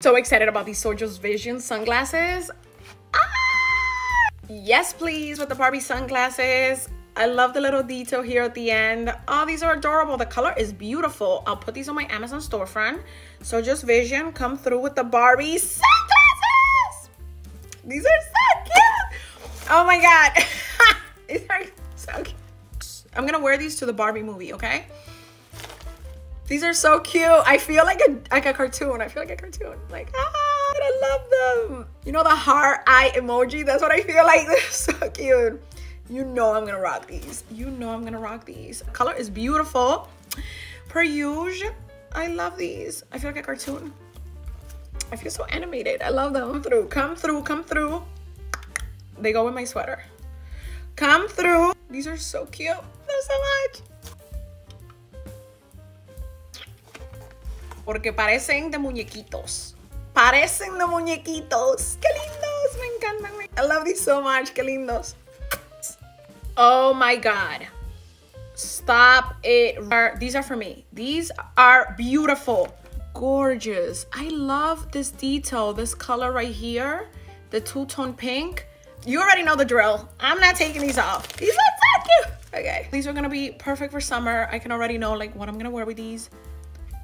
So excited about these Sojos Vision sunglasses. Ah! Yes, please, with the Barbie sunglasses. I love the little detail here at the end. Oh, these are adorable. The color is beautiful. I'll put these on my Amazon storefront. Sojos Vision come through with the Barbie sunglasses. These are so cute. Oh my God. these are so cute. I'm gonna wear these to the Barbie movie, okay? These are so cute. I feel like a like a cartoon. I feel like a cartoon. Like, ah, I love them. You know the heart eye emoji? That's what I feel like. They're so cute. You know I'm gonna rock these. You know I'm gonna rock these. Color is beautiful. Per usual, I love these. I feel like a cartoon. I feel so animated. I love them. Come through, come through, come through. They go with my sweater. Come through. These are so cute. They're so much. Porque parecen de muñequitos. Parecen de muñequitos. Qué lindos. Me encantan. I love these so much. Qué lindos. Oh my God. Stop it. These are for me. These are beautiful. Gorgeous. I love this detail. This color right here. The two-tone pink. You already know the drill. I'm not taking these off. These are so cute. Okay. These are to be perfect for summer. I can already know like what I'm to wear with these.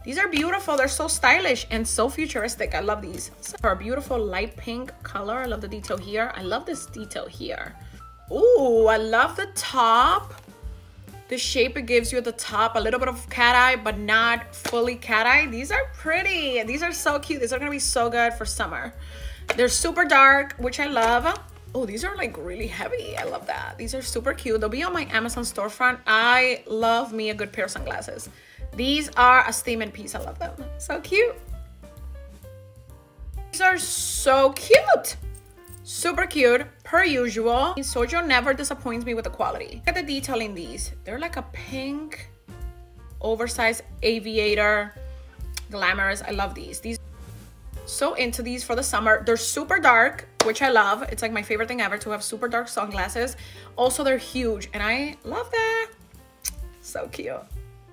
These are beautiful. They're so stylish and so futuristic. I love these. For a beautiful light pink color. I love the detail here. I love this detail here. Ooh, I love the top. The shape it gives you at the top. A little bit of cat eye, but not fully cat eye. These are pretty. These are so cute. These are going to be so good for summer. They're super dark, which I love. Oh, these are like really heavy. I love that. These are super cute. They'll be on my Amazon storefront. I love me a good pair of sunglasses. These are a statement piece. I love them. So cute. These are so cute. Super cute, per usual. Sojo never disappoints me with the quality. Look at the detail in these. They're like a pink, oversized aviator, glamorous. I love these. These so into these for the summer. They're super dark, which I love. It's like my favorite thing ever to have super dark sunglasses. Also, they're huge, and I love that. So cute.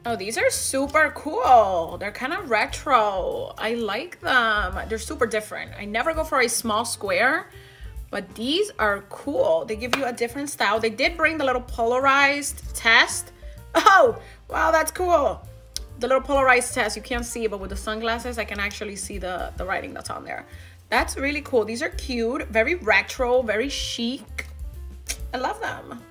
Oh, these are super cool. They're kind of retro. I like them. They're super different. I never go for a small square, but these are cool. They give you a different style. They did bring the little polarized test. Oh, wow, that's cool. The little polarized test, you can't see, but with the sunglasses, I can actually see the, the writing that's on there. That's really cool. These are cute, very retro, very chic. I love them.